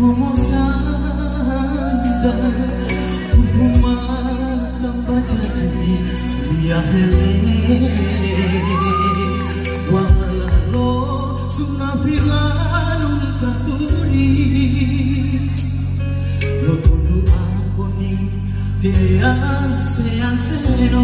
como santa, tu perfumada bachachini, viajele, gualalo, sunafila nunca turi, lo tondo agoni, te anse ansero,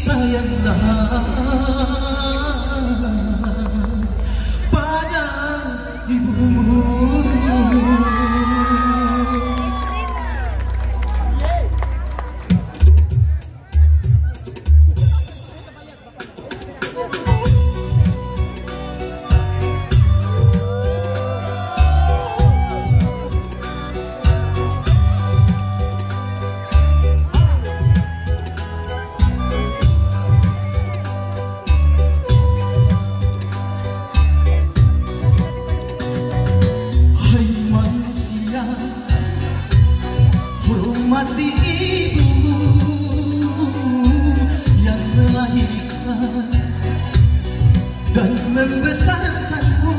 sayanglah membesarkanmu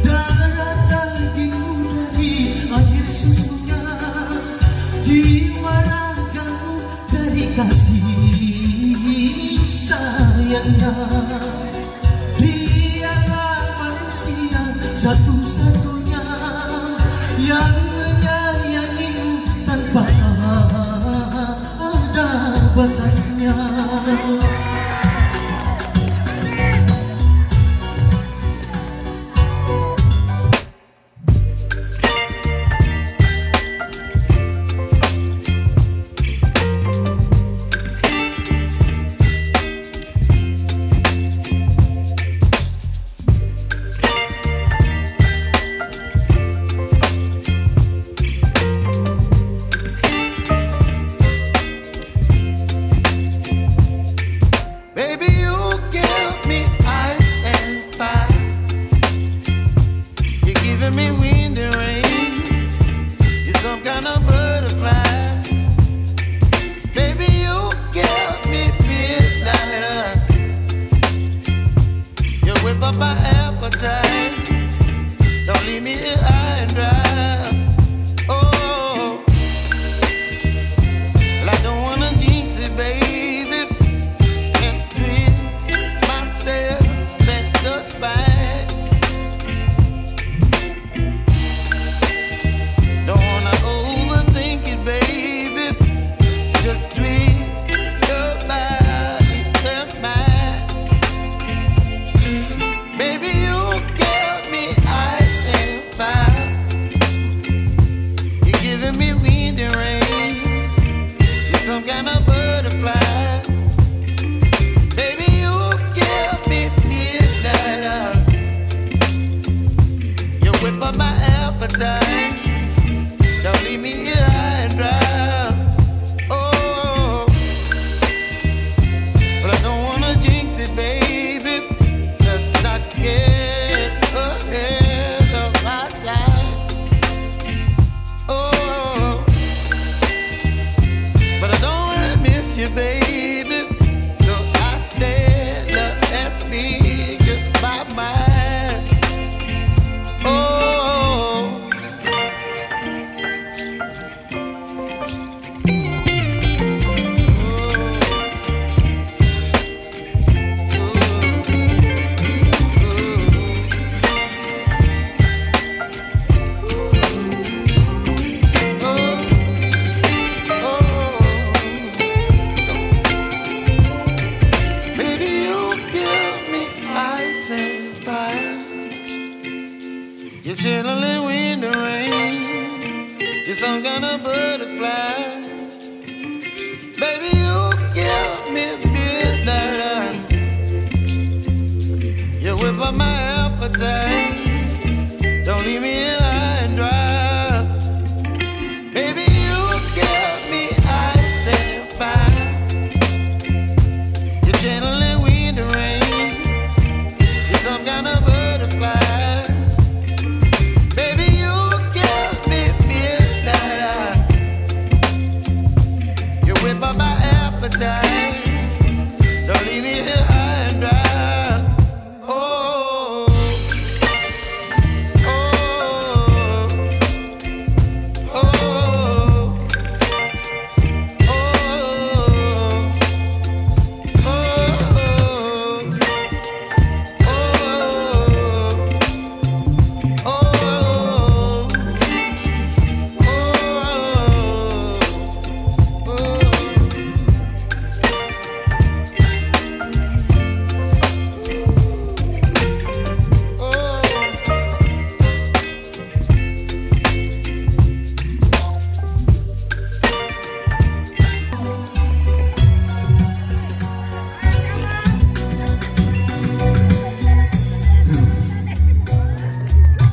darah dagingmu dari air susunya jiwa ragamu dari kasih sayangnya. Manusia satu-satunya yang menyayangimu tanpa ada batasnya. Leave me here high and dry. Oh, but I don't wanna jinx it, baby. Let's not get ahead of time. Oh, but I don't wanna miss you, baby. You're chilling wind and rain. You're some kind of butterfly. Baby, you give me midnight. You whip up my appetite. Don't leave me